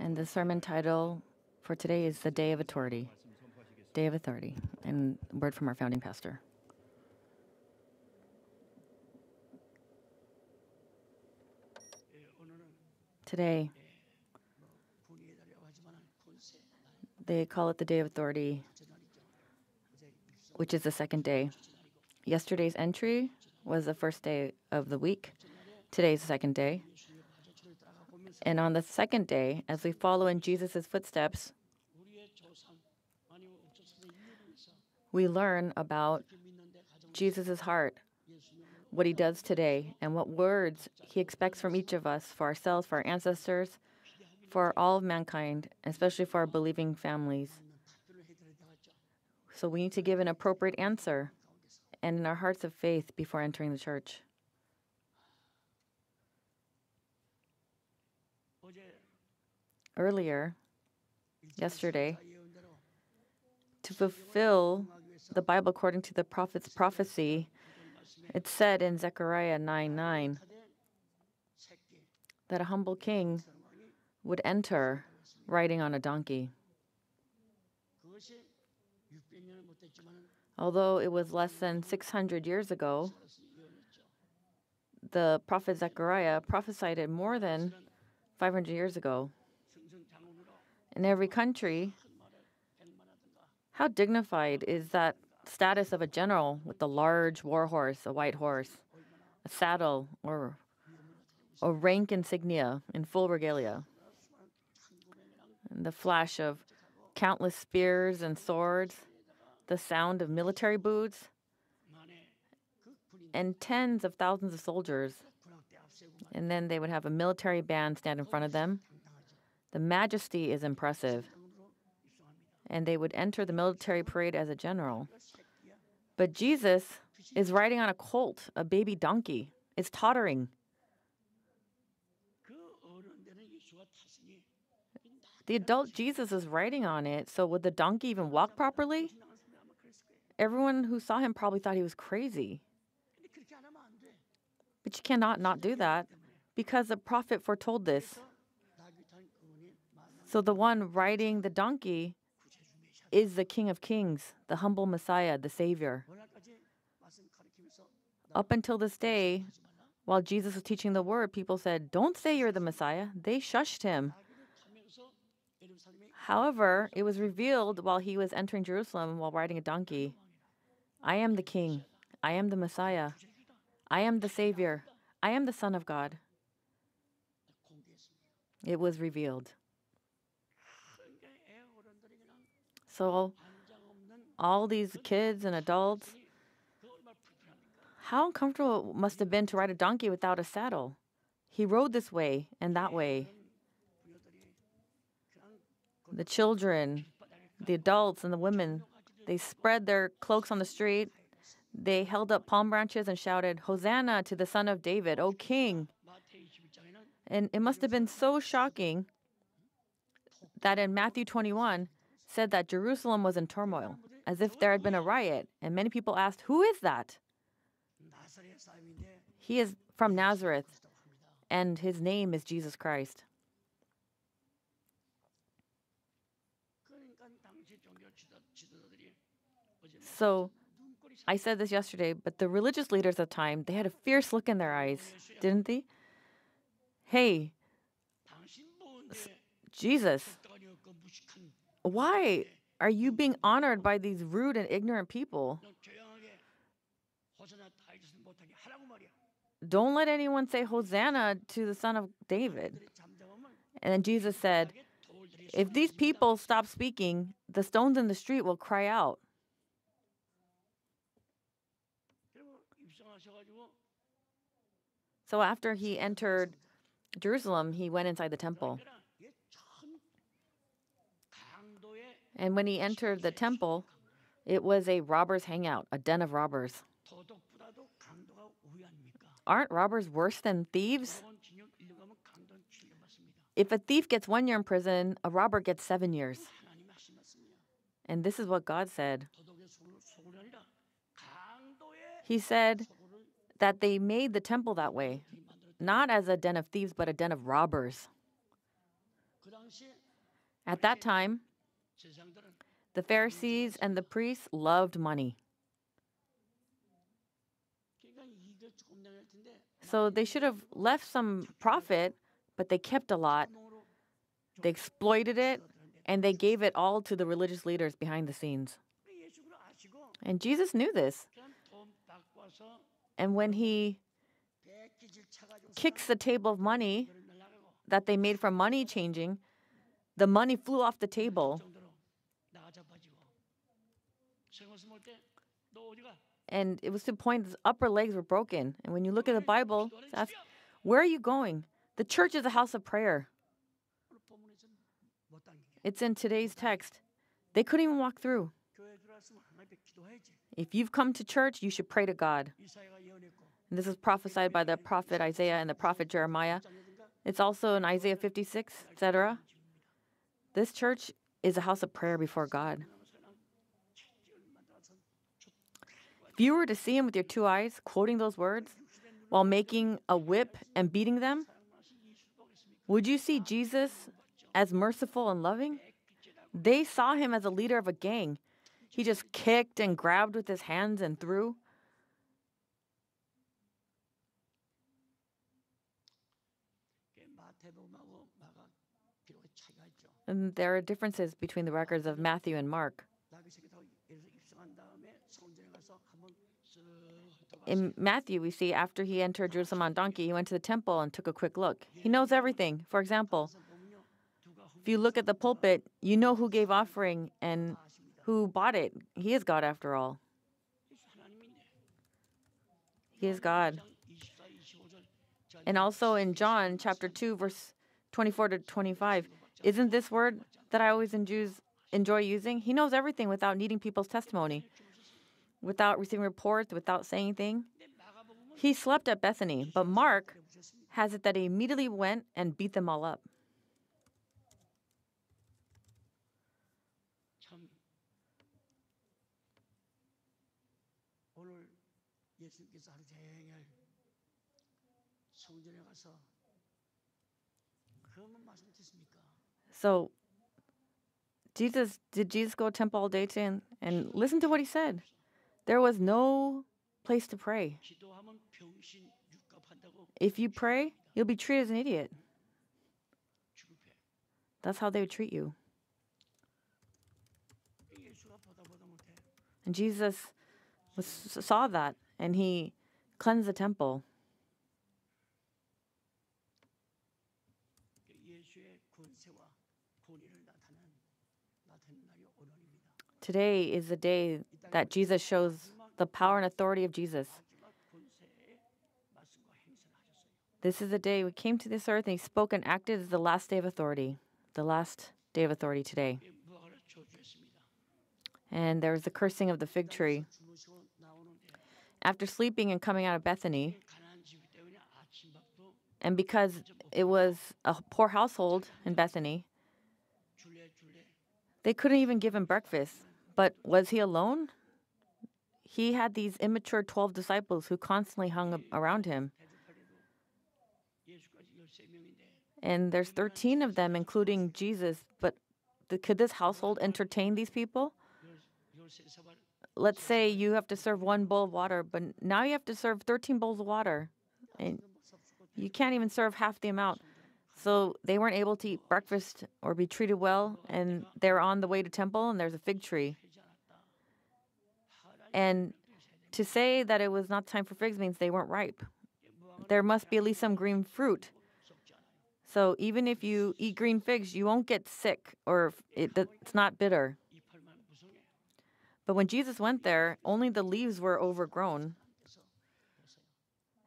And the sermon title for today is The Day of Authority. Day of Authority. And word from our founding pastor. Today, they call it the Day of Authority, which is the second day. Yesterday's entry was the first day of the week. Today's the second day. And on the second day, as we follow in Jesus' footsteps, we learn about Jesus' heart, what he does today, and what words he expects from each of us, for ourselves, for our ancestors, for all of mankind, especially for our believing families. So we need to give an appropriate answer and in our hearts of faith before entering the church. Earlier, yesterday, to fulfill the Bible according to the prophet's prophecy, it said in Zechariah 9 9 that a humble king would enter riding on a donkey. Although it was less than 600 years ago, the prophet Zechariah prophesied it more than 500 years ago. In every country, how dignified is that status of a general with a large war horse, a white horse, a saddle, or a rank insignia in full regalia? And the flash of countless spears and swords, the sound of military boots, and tens of thousands of soldiers. And then they would have a military band stand in front of them. The majesty is impressive. And they would enter the military parade as a general. But Jesus is riding on a colt, a baby donkey. It's tottering. The adult Jesus is riding on it, so would the donkey even walk properly? Everyone who saw him probably thought he was crazy. But you cannot not do that because the prophet foretold this. So the one riding the donkey is the King of Kings, the humble Messiah, the Savior. Up until this day, while Jesus was teaching the word, people said, Don't say you're the Messiah. They shushed him. However, it was revealed while he was entering Jerusalem while riding a donkey I am the King. I am the Messiah. I am the Savior. I am the Son of God. It was revealed. So, all these kids and adults, how uncomfortable it must have been to ride a donkey without a saddle. He rode this way and that way. The children, the adults, and the women, they spread their cloaks on the street. They held up palm branches and shouted, Hosanna to the Son of David, O King. And it must have been so shocking that in Matthew 21 said that Jerusalem was in turmoil, as if there had been a riot. And many people asked, Who is that? He is from Nazareth, and his name is Jesus Christ. So I said this yesterday, but the religious leaders at the time, they had a fierce look in their eyes, didn't they? Hey, Jesus, why are you being honored by these rude and ignorant people? Don't let anyone say Hosanna to the Son of David. And then Jesus said, If these people stop speaking, the stones in the street will cry out. So after he entered Jerusalem, he went inside the temple. And when he entered the temple, it was a robber's hangout, a den of robbers. Aren't robbers worse than thieves? If a thief gets one year in prison, a robber gets seven years. And this is what God said. He said that they made the temple that way, not as a den of thieves, but a den of robbers. At that time, the Pharisees and the priests loved money. So they should have left some profit, but they kept a lot. They exploited it and they gave it all to the religious leaders behind the scenes. And Jesus knew this. And when he kicks the table of money that they made from money changing, the money flew off the table and it was to the point his upper legs were broken. And when you look at the Bible, ask, where are you going? The church is a house of prayer. It's in today's text. They couldn't even walk through. If you've come to church, you should pray to God. And this is prophesied by the prophet Isaiah and the prophet Jeremiah. It's also in Isaiah 56, etc. This church is a house of prayer before God. If you were to see him with your two eyes quoting those words while making a whip and beating them, would you see Jesus as merciful and loving? They saw him as a leader of a gang. He just kicked and grabbed with his hands and threw. And there are differences between the records of Matthew and Mark. in Matthew, we see after he entered Jerusalem on donkey, he went to the temple and took a quick look. He knows everything. For example, if you look at the pulpit, you know who gave offering and who bought it. He is God after all. He is God. And also in John chapter 2 verse 24 to 25, isn't this word that I always enjoy using? He knows everything without needing people's testimony without receiving reports, without saying anything. He slept at Bethany, but Mark has it that he immediately went and beat them all up. So Jesus did Jesus go to temple all day to and, and listen to what he said? There was no place to pray. If you pray, you'll be treated as an idiot. That's how they would treat you. And Jesus was, saw that and he cleansed the temple. Today is the day that Jesus shows the power and authority of Jesus. This is the day we came to this earth and he spoke and acted as the last day of authority, the last day of authority today. And there was the cursing of the fig tree. After sleeping and coming out of Bethany, and because it was a poor household in Bethany, they couldn't even give him breakfast. But was he alone? He had these immature 12 disciples who constantly hung around him. And there's 13 of them, including Jesus. But could this household entertain these people? Let's say you have to serve one bowl of water, but now you have to serve 13 bowls of water. And you can't even serve half the amount. So they weren't able to eat breakfast or be treated well, and they're on the way to temple, and there's a fig tree. And to say that it was not time for figs means they weren't ripe. There must be at least some green fruit. So even if you eat green figs, you won't get sick or it, it's not bitter. But when Jesus went there, only the leaves were overgrown.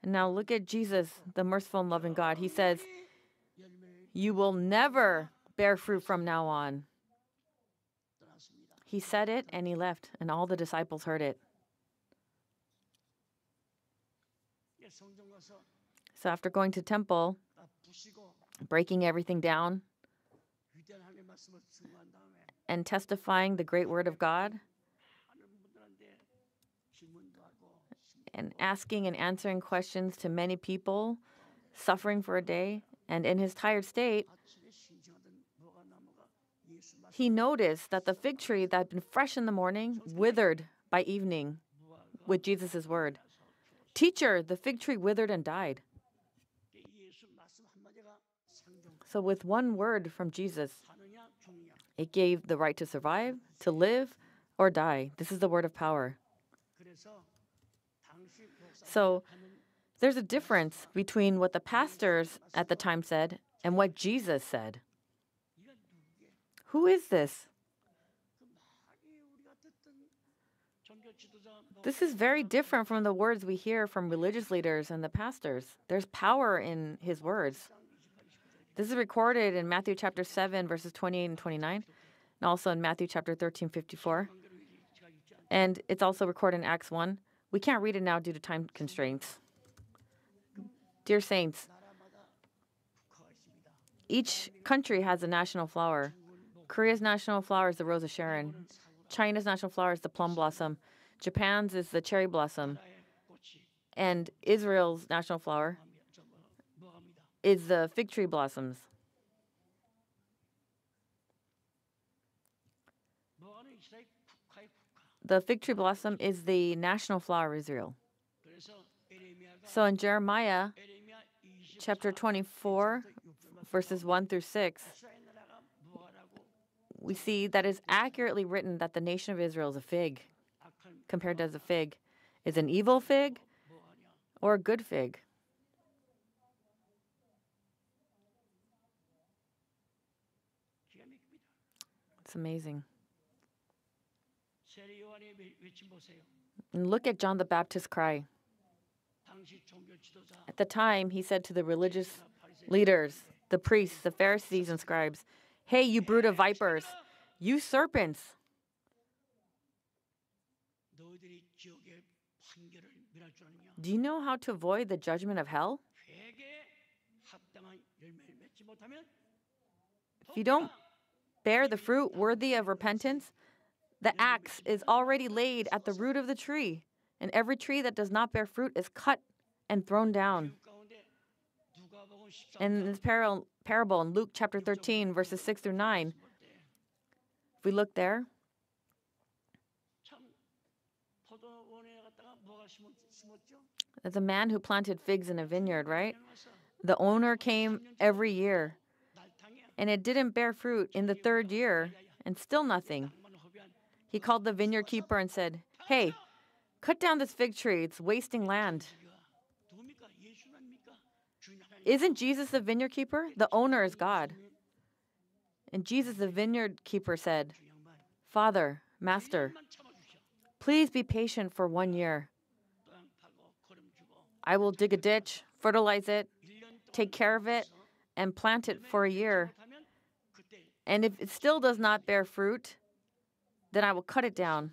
And now look at Jesus, the merciful and loving God. He says, You will never bear fruit from now on. He said it and he left, and all the disciples heard it. So after going to temple, breaking everything down, and testifying the great word of God, and asking and answering questions to many people, suffering for a day, and in his tired state, he noticed that the fig tree that had been fresh in the morning withered by evening with Jesus' word. Teacher, the fig tree withered and died. So, with one word from Jesus, it gave the right to survive, to live, or die. This is the word of power. So, there's a difference between what the pastors at the time said and what Jesus said. Who is this? This is very different from the words we hear from religious leaders and the pastors. There's power in his words. This is recorded in Matthew chapter 7, verses 28 and 29, and also in Matthew chapter 13, 54. And it's also recorded in Acts 1. We can't read it now due to time constraints. Dear Saints, each country has a national flower. Korea's national flower is the Rose of Sharon. China's national flower is the plum blossom. Japan's is the cherry blossom. And Israel's national flower is the fig tree blossoms. The fig tree blossom is the national flower of Israel. So in Jeremiah chapter 24, verses 1 through 6, we see that is accurately written that the nation of Israel is a fig, compared as a fig. Is an evil fig or a good fig? It's amazing. And look at John the Baptist's cry. At the time, he said to the religious leaders, the priests, the Pharisees, and scribes, Hey, you brood of vipers, you serpents. Do you know how to avoid the judgment of hell? If you don't bear the fruit worthy of repentance, the axe is already laid at the root of the tree, and every tree that does not bear fruit is cut and thrown down in this parable in Luke chapter 13, verses 6 through 9. If we look there, there's a man who planted figs in a vineyard, right? The owner came every year, and it didn't bear fruit in the third year, and still nothing. He called the vineyard keeper and said, Hey, cut down this fig tree, it's wasting land. Isn't Jesus the vineyard keeper? The owner is God. And Jesus, the vineyard keeper, said, Father, Master, please be patient for one year. I will dig a ditch, fertilize it, take care of it, and plant it for a year. And if it still does not bear fruit, then I will cut it down.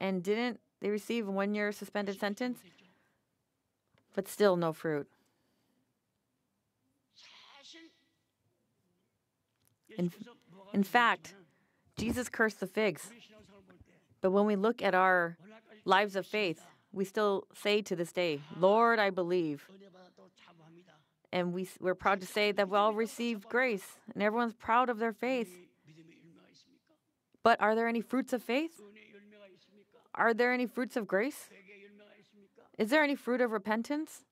And didn't they receive one year suspended sentence? But still no fruit. In, in fact, Jesus cursed the figs. But when we look at our lives of faith, we still say to this day, Lord, I believe. And we, we're proud to say that we all received grace, and everyone's proud of their faith. But are there any fruits of faith? Are there any fruits of grace? Is there any fruit of repentance?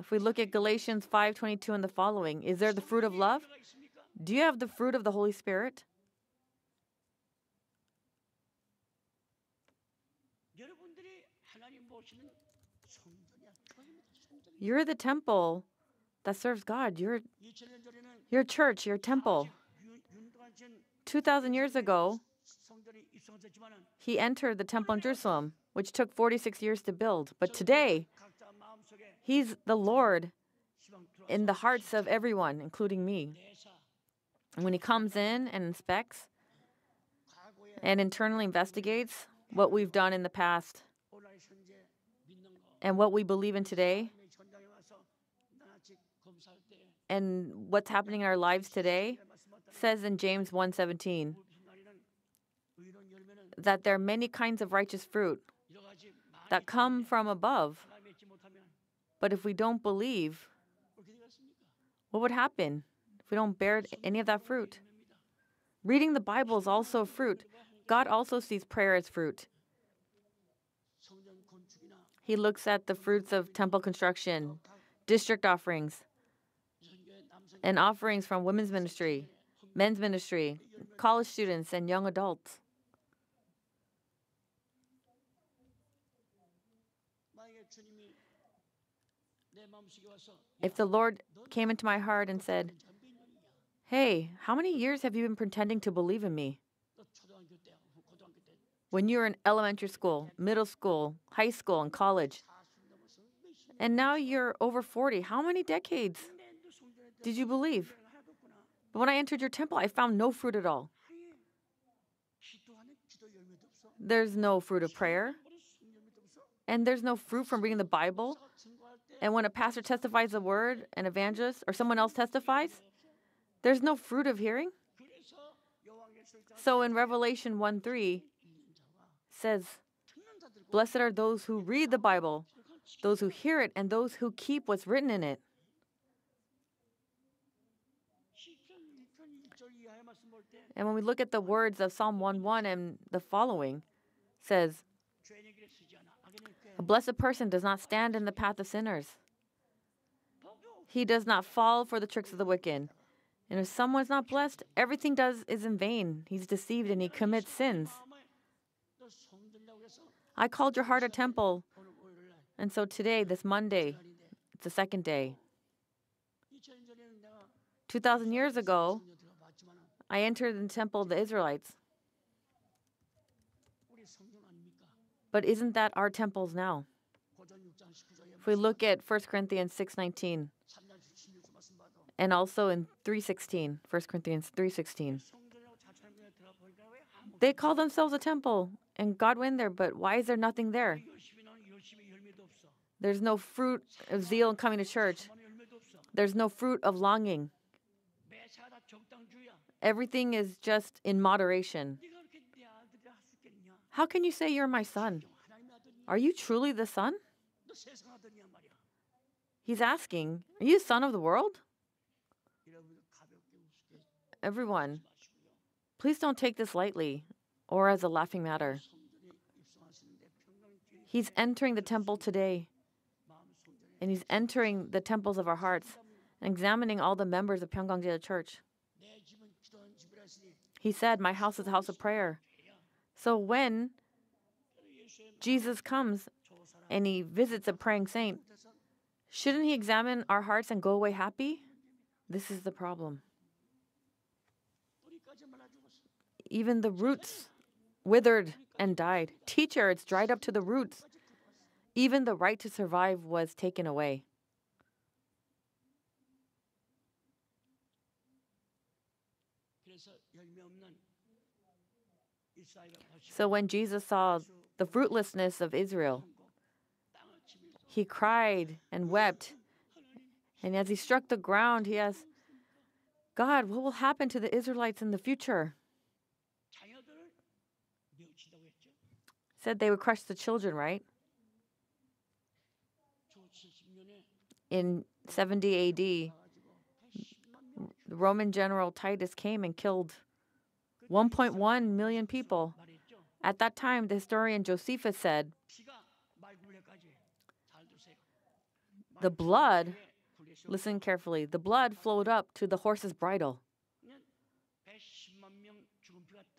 If we look at Galatians 5:22 and the following, is there the fruit of love? Do you have the fruit of the Holy Spirit? You're the temple that serves God. Your, your church, your temple. 2,000 years ago, he entered the temple in Jerusalem, which took 46 years to build. But today, he's the Lord in the hearts of everyone, including me. And when he comes in and inspects and internally investigates what we've done in the past and what we believe in today and what's happening in our lives today says in James 1:17 that there are many kinds of righteous fruit that come from above. But if we don't believe, what would happen if we don't bear any of that fruit? Reading the Bible is also fruit. God also sees prayer as fruit. He looks at the fruits of temple construction, district offerings, and offerings from women's ministry, men's ministry, college students, and young adults. if the Lord came into my heart and said, Hey, how many years have you been pretending to believe in me? When you were in elementary school, middle school, high school, and college, and now you're over 40, how many decades did you believe? But when I entered your temple, I found no fruit at all. There's no fruit of prayer, and there's no fruit from reading the Bible and when a pastor testifies the word, an evangelist, or someone else testifies, there's no fruit of hearing. So in Revelation 1 3 says, Blessed are those who read the Bible, those who hear it, and those who keep what's written in it. And when we look at the words of Psalm 1 1 and the following, says, a blessed person does not stand in the path of sinners. He does not fall for the tricks of the wicked. And if someone's not blessed, everything does is in vain. He's deceived and he commits sins. I called your heart a temple. And so today, this Monday, it's the second day. 2,000 years ago, I entered the temple of the Israelites. But isn't that our temples now? If we look at 1 Corinthians 6:19 and also in 3:16, 1 Corinthians 3:16. They call themselves a temple and God went there, but why is there nothing there? There's no fruit of zeal in coming to church. There's no fruit of longing. Everything is just in moderation. How can you say you're my son? Are you truly the son? He's asking, Are you the son of the world? Everyone, please don't take this lightly or as a laughing matter. He's entering the temple today, and he's entering the temples of our hearts and examining all the members of Pyungkang Church. He said, My house is a house of prayer. So when Jesus comes and he visits a praying saint, shouldn't he examine our hearts and go away happy? This is the problem. Even the roots withered and died. Teacher, it's dried up to the roots. Even the right to survive was taken away. So when Jesus saw the fruitlessness of Israel, he cried and wept. And as he struck the ground, he asked, God, what will happen to the Israelites in the future? Said they would crush the children, right? In 70 AD, the Roman general Titus came and killed 1.1 million people. At that time, the historian Josephus said, The blood, listen carefully, the blood flowed up to the horse's bridle.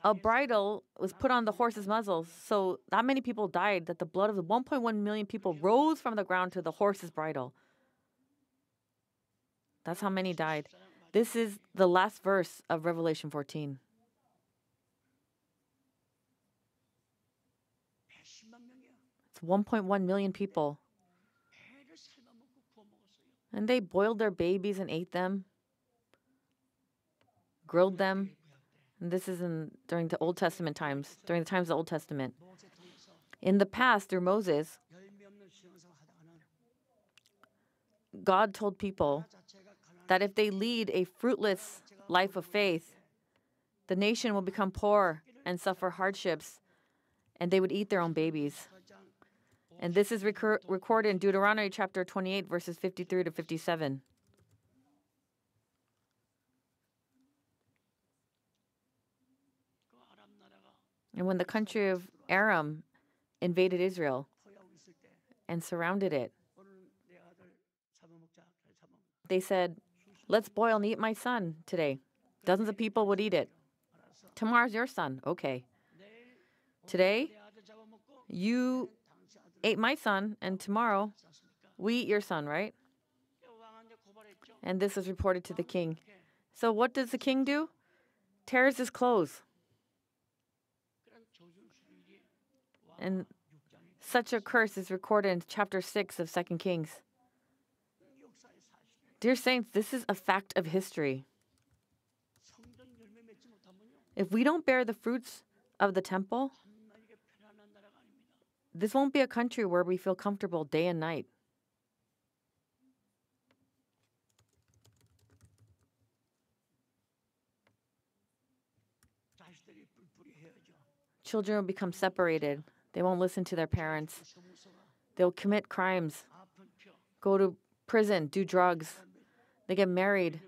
A bridle was put on the horse's muzzle, so that many people died that the blood of the 1.1 million people rose from the ground to the horse's bridle. That's how many died. This is the last verse of Revelation 14. 1.1 million people. And they boiled their babies and ate them, grilled them. And this is in, during the Old Testament times, during the times of the Old Testament. In the past, through Moses, God told people that if they lead a fruitless life of faith, the nation will become poor and suffer hardships, and they would eat their own babies. And this is recorded in Deuteronomy chapter 28, verses 53 to 57. And when the country of Aram invaded Israel and surrounded it, they said, Let's boil and eat my son today. Dozens of people would eat it. Tomorrow's your son. Okay. Today, you ate my son, and tomorrow we eat your son, right? And this is reported to the king. So what does the king do? Tears his clothes. And such a curse is recorded in chapter 6 of 2 Kings. Dear saints, this is a fact of history. If we don't bear the fruits of the temple, this won't be a country where we feel comfortable day and night. Children will become separated. They won't listen to their parents. They'll commit crimes, go to prison, do drugs. They get married,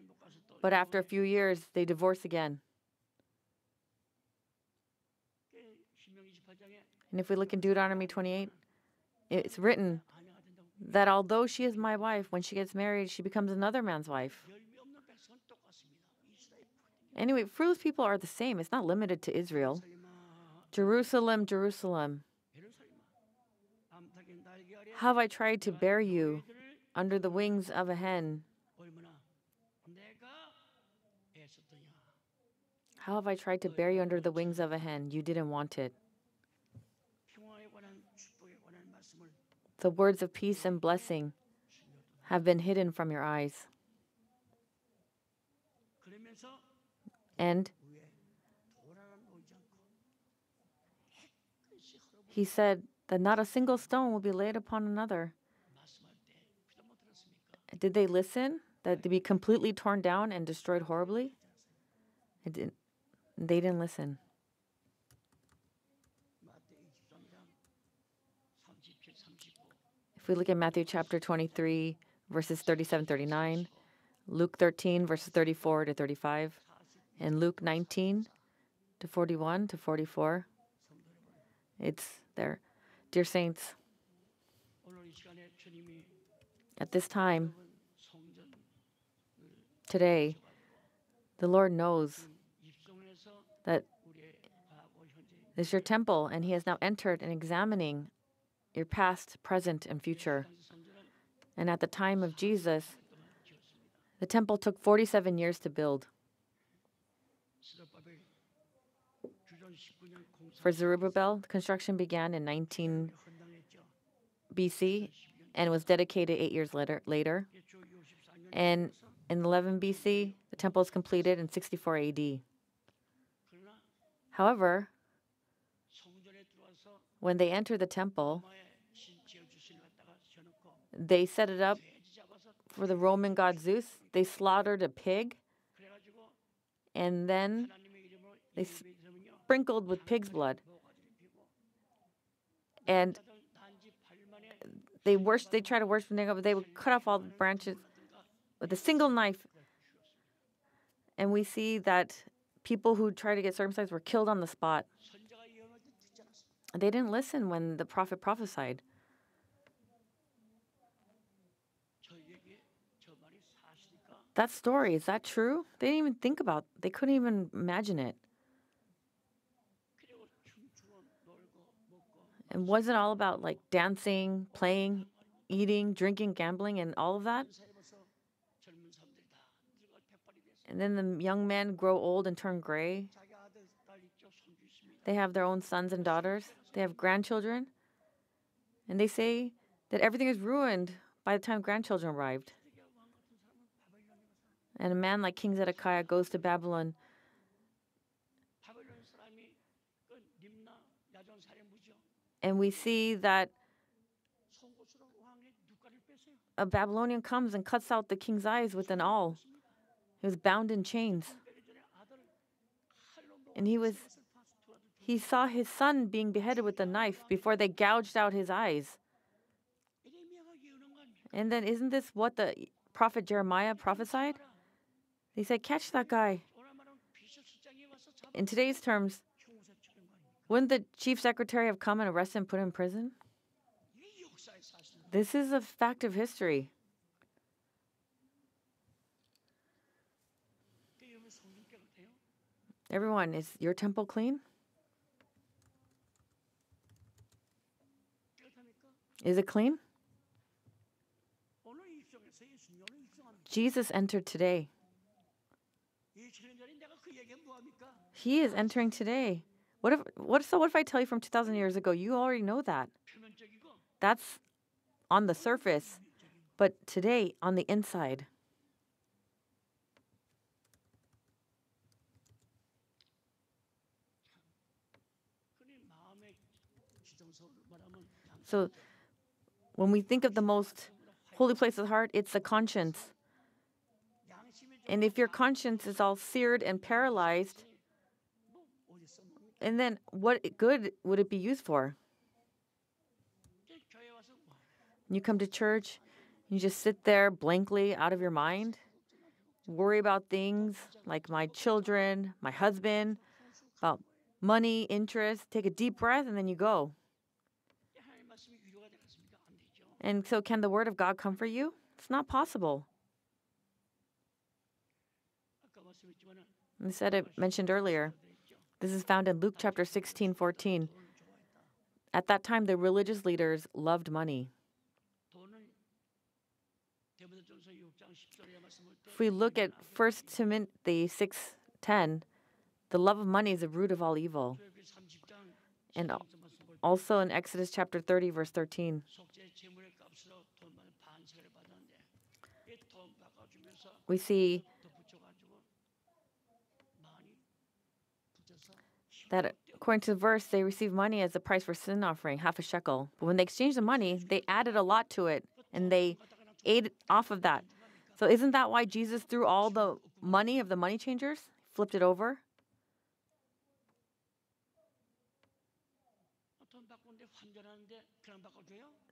but after a few years, they divorce again. And if we look in Deuteronomy 28, it's written that although she is my wife, when she gets married, she becomes another man's wife. Anyway, fruitless people are the same. It's not limited to Israel. Jerusalem, Jerusalem, have I tried to bear you under the wings of a hen? How have I tried to bear you under the wings of a hen? You didn't want it. The words of peace and blessing have been hidden from your eyes. And he said that not a single stone will be laid upon another. Did they listen? That to be completely torn down and destroyed horribly? Didn't, they didn't listen. If we look at Matthew chapter 23, verses 37 39, Luke 13, verses 34 to 35, and Luke 19 to 41 to 44, it's there. Dear Saints, at this time, today, the Lord knows that is your temple, and He is now entered and examining your past, present, and future. And at the time of Jesus, the temple took 47 years to build. For Zerubbabel, construction began in 19 BC and was dedicated eight years later. later. And in 11 BC, the temple was completed in 64 AD. However, when they entered the temple, they set it up for the Roman god Zeus. They slaughtered a pig and then they sprinkled with pig's blood. And they worship, they try to worship Ningo, but they would cut off all the branches with a single knife. And we see that people who tried to get circumcised were killed on the spot. They didn't listen when the prophet prophesied. That story, is that true? They didn't even think about they couldn't even imagine it. And was it all about like dancing, playing, eating, drinking, gambling, and all of that? And then the young men grow old and turn gray. They have their own sons and daughters. They have grandchildren. And they say that everything is ruined by the time grandchildren arrived. And a man like King Zedekiah goes to Babylon. And we see that a Babylonian comes and cuts out the king's eyes with an awl. He was bound in chains. And he was he saw his son being beheaded with a knife before they gouged out his eyes. And then isn't this what the prophet Jeremiah prophesied? They said, catch that guy. In today's terms, wouldn't the chief secretary have come and arrested and put in prison? This is a fact of history. Everyone, is your temple clean? Is it clean? Jesus entered today. He is entering today. What if what so what if I tell you from 2000 years ago you already know that? That's on the surface, but today on the inside. So when we think of the most holy place of the heart, it's the conscience. And if your conscience is all seared and paralyzed, and then what good would it be used for? You come to church, you just sit there blankly out of your mind, worry about things like my children, my husband, about money, interest, take a deep breath, and then you go. And so, can the word of God comfort you? It's not possible. I said it mentioned earlier. This is found in Luke chapter 16, 14. At that time, the religious leaders loved money. If we look at 1 Timothy 6:10, the love of money is the root of all evil. And also in Exodus chapter 30 verse 13. We see that uh, according to the verse, they received money as a price for sin offering, half a shekel. But when they exchanged the money, they added a lot to it and they ate off of that. So isn't that why Jesus threw all the money of the money changers, flipped it over?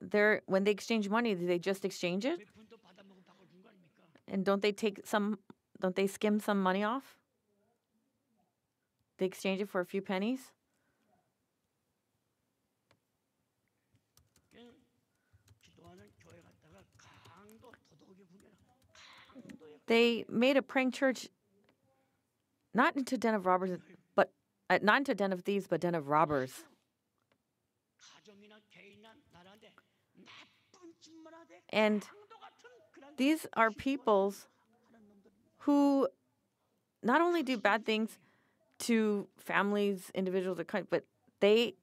They're, when they exchange money, do they just exchange it? And don't they take some, don't they skim some money off? They exchange it for a few pennies. They made a praying church not into den of robbers, but uh, not into den of thieves, but den of robbers. And these are peoples who not only do bad things, to families, individuals, or kind, but they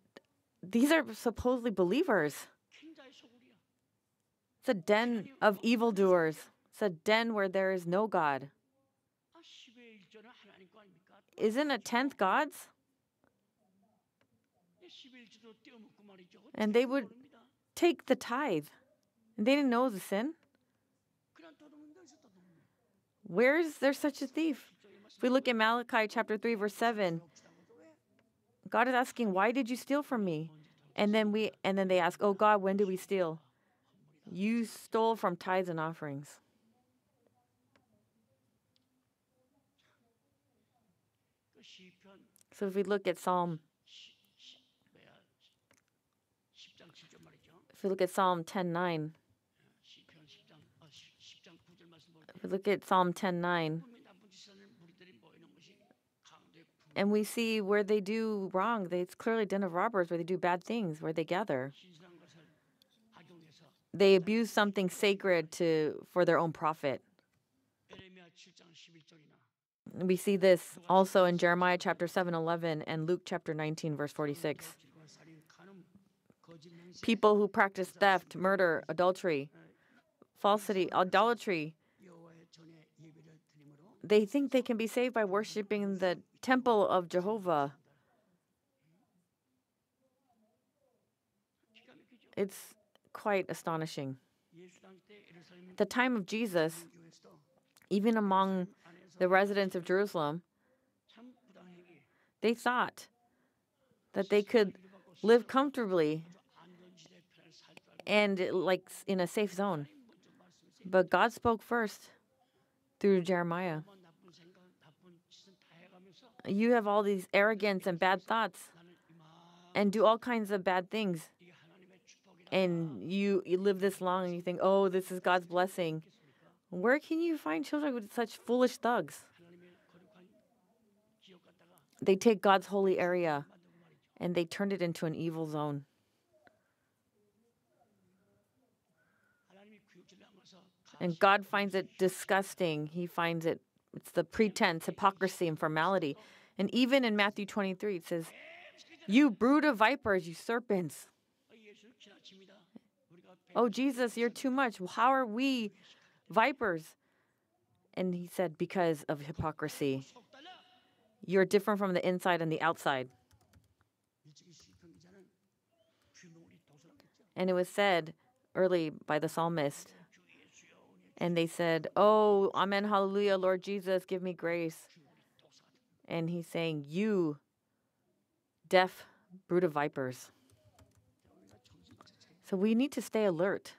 these are supposedly believers. It's a den of evildoers. It's a den where there is no God. Isn't a tenth God's? And they would take the tithe. And they didn't know the sin. Where is there such a thief? If we look at Malachi chapter 3, verse 7, God is asking, Why did you steal from me? And then we and then they ask, Oh God, when did we steal? You stole from tithes and offerings. So if we look at Psalm if we look at Psalm 10:9 if we look at Psalm 10:9 and we see where they do wrong. They, it's clearly den of robbers where they do bad things, where they gather. They abuse something sacred to for their own profit. We see this also in Jeremiah chapter 7, 11 and Luke chapter 19, verse 46. People who practice theft, murder, adultery, falsity, idolatry, they think they can be saved by worshiping the temple of Jehovah. It's quite astonishing. At the time of Jesus, even among the residents of Jerusalem, they thought that they could live comfortably and like in a safe zone. But God spoke first through Jeremiah you have all these arrogance and bad thoughts and do all kinds of bad things. And you, you live this long and you think, oh, this is God's blessing. Where can you find children with such foolish thugs? They take God's holy area and they turned it into an evil zone. And God finds it disgusting. He finds it, it's the pretense, hypocrisy, and formality. And even in Matthew 23, it says, You brood of vipers, you serpents. Oh, Jesus, you're too much. How are we vipers? And he said, Because of hypocrisy. You're different from the inside and the outside. And it was said early by the psalmist. And they said, Oh, Amen, Hallelujah, Lord Jesus, give me grace and he's saying, You deaf brood of vipers. So we need to stay alert.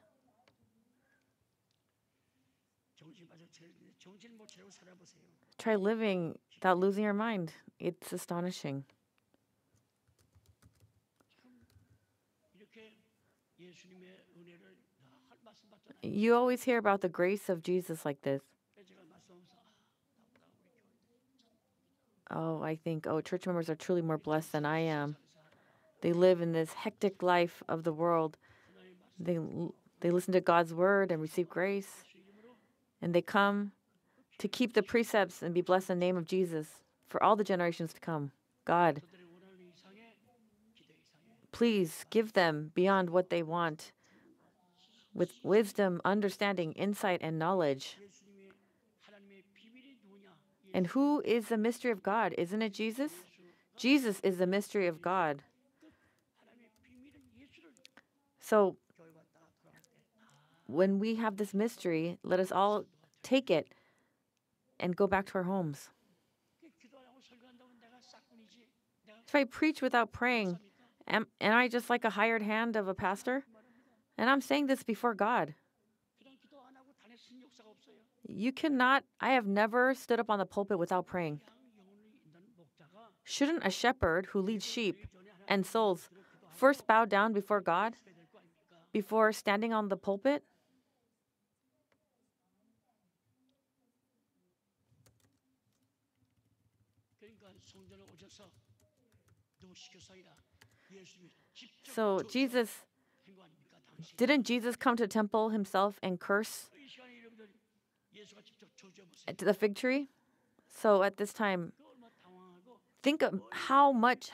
Try living without losing your mind. It's astonishing. You always hear about the grace of Jesus like this. Oh, I think, oh, church members are truly more blessed than I am. They live in this hectic life of the world. They, they listen to God's word and receive grace. And they come to keep the precepts and be blessed in the name of Jesus for all the generations to come. God, please give them beyond what they want with wisdom, understanding, insight, and knowledge. And who is the mystery of God? Isn't it Jesus? Jesus is the mystery of God. So when we have this mystery, let us all take it and go back to our homes. If I preach without praying, am, am I just like a hired hand of a pastor? And I'm saying this before God you cannot, I have never stood up on the pulpit without praying. Shouldn't a shepherd who leads sheep and souls first bow down before God before standing on the pulpit? So Jesus didn't Jesus come to the temple himself and curse the fig tree. So at this time, think of how much,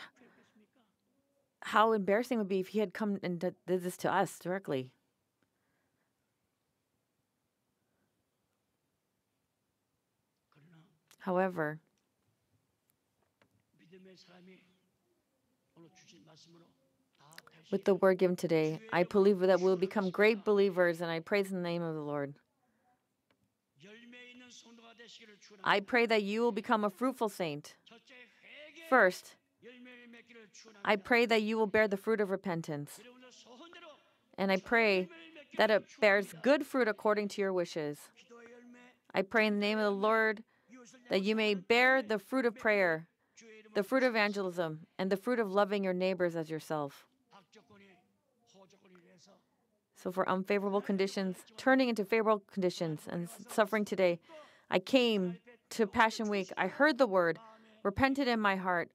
how embarrassing it would be if he had come and did this to us directly. However, with the word given today, I believe that we'll become great believers, and I praise the name of the Lord. I pray that you will become a fruitful saint. First, I pray that you will bear the fruit of repentance. And I pray that it bears good fruit according to your wishes. I pray in the name of the Lord that you may bear the fruit of prayer, the fruit of evangelism, and the fruit of loving your neighbors as yourself. So, for unfavorable conditions, turning into favorable conditions and suffering today, I came to Passion Week. I heard the word, repented in my heart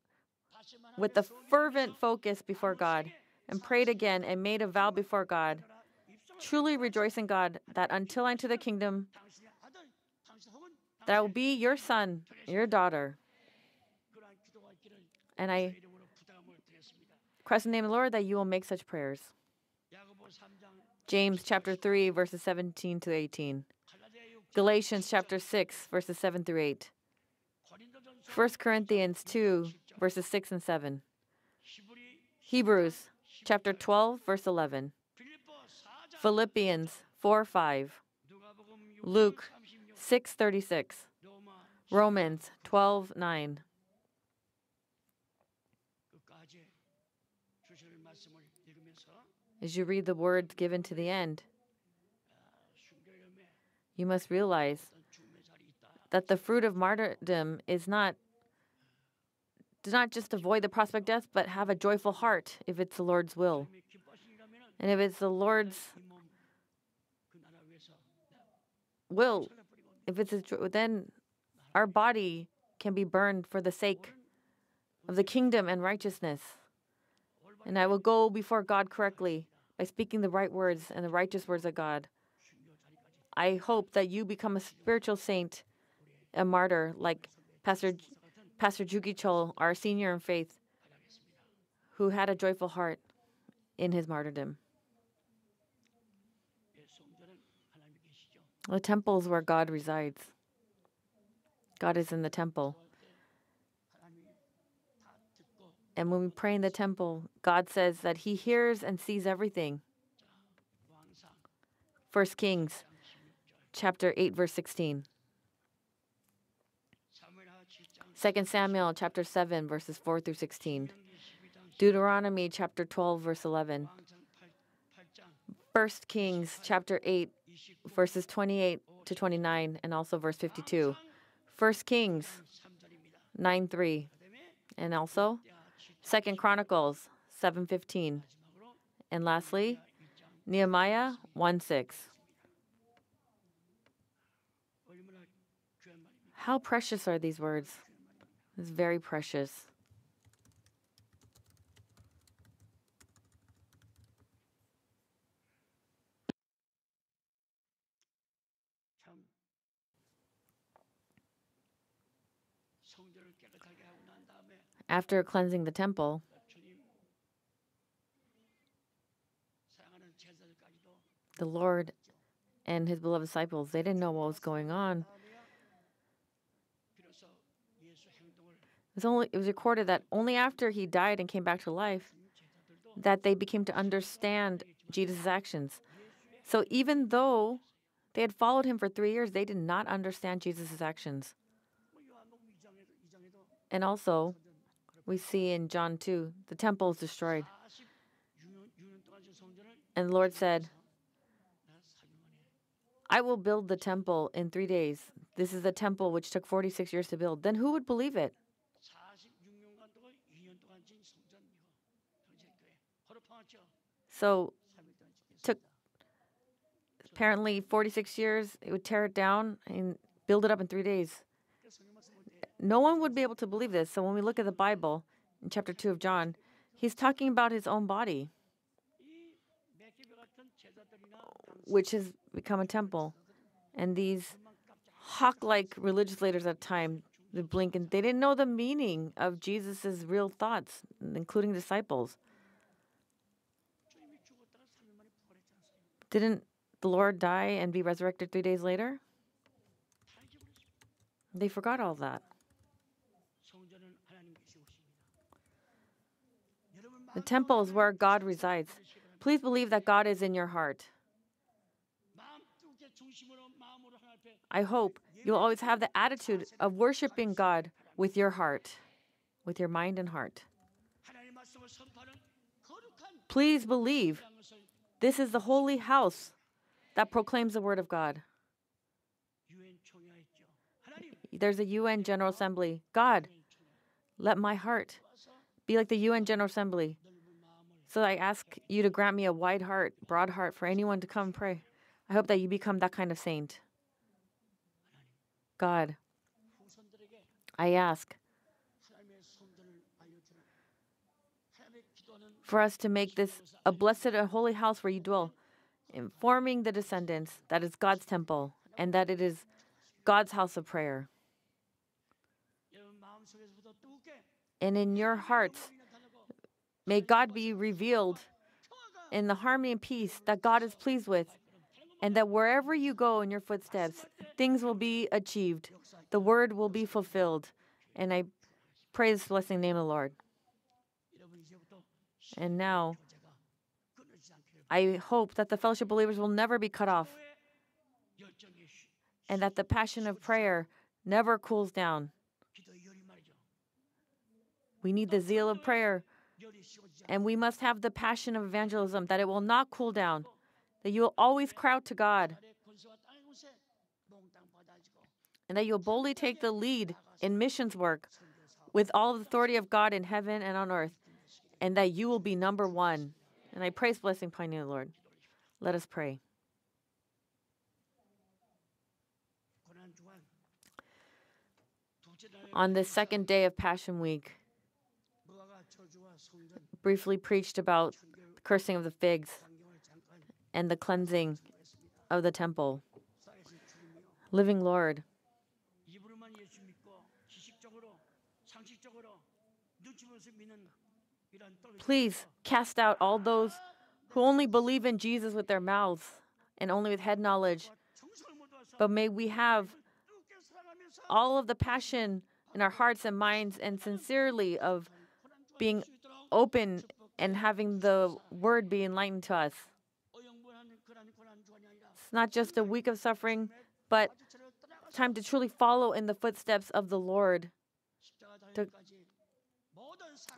with a fervent focus before God, and prayed again and made a vow before God, truly rejoice in God that until I enter the kingdom, that I will be your son, your daughter. And I Christ in the name of the Lord that you will make such prayers. James chapter 3, verses 17 to 18. Galatians chapter 6, verses 7 through 8. 1 Corinthians 2, verses 6 and 7. Hebrews chapter 12, verse 11. Philippians 4, 5. Luke 6, 36. Romans 12, 9. As you read the words given to the end, you must realize that the fruit of martyrdom is not do not just avoid the prospect of death, but have a joyful heart if it's the Lord's will. And if it's the Lord's will, if it's then our body can be burned for the sake of the kingdom and righteousness. And I will go before God correctly by speaking the right words and the righteous words of God. I hope that you become a spiritual saint, a martyr like Pastor Pastor Jugichol, our senior in faith, who had a joyful heart in his martyrdom. The temple is where God resides. God is in the temple. And when we pray in the temple, God says that He hears and sees everything. First Kings chapter 8, verse 16. 2 Samuel chapter 7, verses 4 through 16. Deuteronomy chapter 12, verse 11. 1 Kings chapter 8, verses 28 to 29, and also verse 52. 1 Kings 9 3, and also 2 Chronicles 7 15. And lastly, Nehemiah 1 6. How precious are these words? It's very precious. After cleansing the temple, the Lord and his beloved disciples, they didn't know what was going on. was only it was recorded that only after he died and came back to life that they became to understand Jesus' actions. So even though they had followed him for three years, they did not understand Jesus' actions. And also, we see in John 2, the temple is destroyed. And the Lord said, I will build the temple in three days. This is a temple which took 46 years to build. Then who would believe it? So took apparently 46 years. It would tear it down and build it up in three days. No one would be able to believe this. So when we look at the Bible in chapter 2 of John, he's talking about his own body, which has become a temple. And these hawk like religious leaders at the time, the blink, and they didn't know the meaning of Jesus' real thoughts, including disciples. Didn't the Lord die and be resurrected three days later? They forgot all that. The temple is where God resides. Please believe that God is in your heart. I hope you'll always have the attitude of worshiping God with your heart, with your mind and heart. Please believe this is the holy house that proclaims the word of God. There's a UN General Assembly. God, let my heart be like the UN General Assembly. So I ask you to grant me a wide heart, broad heart for anyone to come pray. I hope that you become that kind of saint. God, I ask for us to make this a blessed and holy house where you dwell, informing the descendants that it's God's temple and that it is God's house of prayer. And in your hearts, may God be revealed in the harmony and peace that God is pleased with, and that wherever you go in your footsteps, things will be achieved, the word will be fulfilled. And I pray this blessing name of the Lord. And now, I hope that the fellowship believers will never be cut off and that the passion of prayer never cools down. We need the zeal of prayer and we must have the passion of evangelism that it will not cool down, that you will always crowd to God, and that you'll boldly take the lead in missions work with all the authority of God in heaven and on earth and that you will be number one. And I praise blessing upon you, Lord. Let us pray. On the second day of Passion Week, briefly preached about the cursing of the figs and the cleansing of the temple. Living Lord, Please cast out all those who only believe in Jesus with their mouths and only with head knowledge. But may we have all of the passion in our hearts and minds and sincerely of being open and having the word be enlightened to us. It's not just a week of suffering, but time to truly follow in the footsteps of the Lord, to,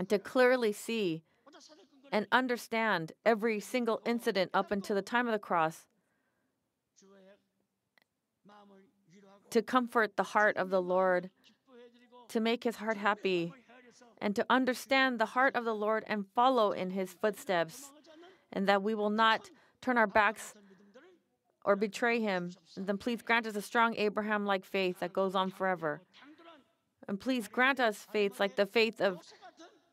to clearly see and understand every single incident up until the time of the cross to comfort the heart of the Lord, to make his heart happy, and to understand the heart of the Lord and follow in his footsteps, and that we will not turn our backs or betray him. And then please grant us a strong Abraham like faith that goes on forever. And please grant us faiths like the faith of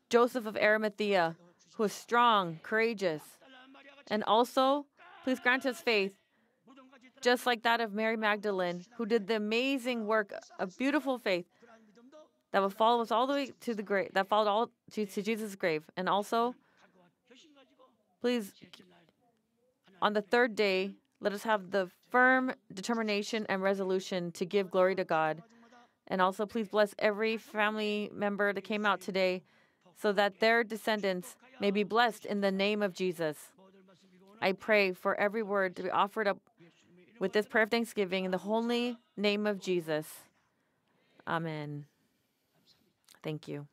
Joseph of Arimathea, who is strong, courageous. And also, please grant us faith, just like that of Mary Magdalene, who did the amazing work of beautiful faith that will follow us all the way to the grave, that followed all to, to Jesus' grave. And also, please, on the third day, let us have the firm determination and resolution to give glory to God. And also, please bless every family member that came out today so that their descendants may be blessed in the name of Jesus. I pray for every word to be offered up with this prayer of thanksgiving in the holy name of Jesus. Amen. Thank you.